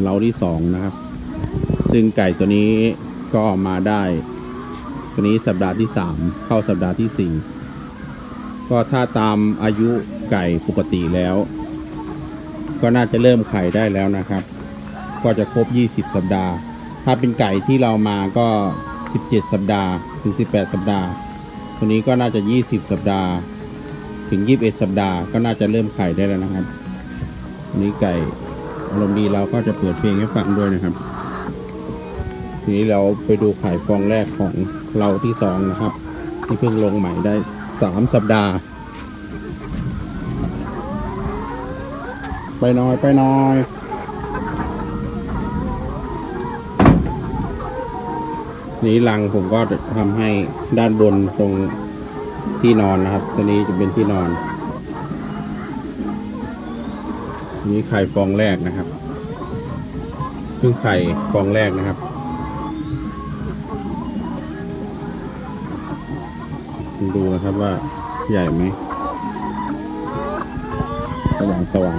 เล้าที่สองนะครับ ซึ่งไก่ตัวนี้ก็มาได้ ตัวนี้สัปดาห์ที่สามเข้าสัปดาห์ที่สี่ก็ถ้าตามอายุไก่ปกติแล้ว ก็น่าจะเริ่มไข่ได้แล้วนะครับ ก็จะครบ 20 สัปดาห์ ถ้าเป็นไก่ที่เรามาก็ 17 สัปดาห์ถึง 18 สัปดาห์ ตัวนี้ก็น่าจะ 20 สัปดาห์ ถึง 21 สัปดาห์ ก็น่าจะเริ่มไข่ได้แล้วนะครับนนี้ไก่ อารมณ์ดีเราก็จะเปิดเพลงให้ฟังด้วยนะครับ ทีนี้เราไปดูไข่ฟองแรกของเราที่สองนะครับ ที่เพิ่งลงใหม่ได้สามสัปดาห์ ไปน้อยไปน้อยนี้รังผมก็จะทำให้ด้านบนตรงที่นอนนะครับ ตัวนี้จะเป็นที่นอน นี่ไข่ฟองแรกนะครับเพิ่งไข่ฟองแรกนะครับ ดูนะครับว่าใหญ่ไหมสว่างสว่าง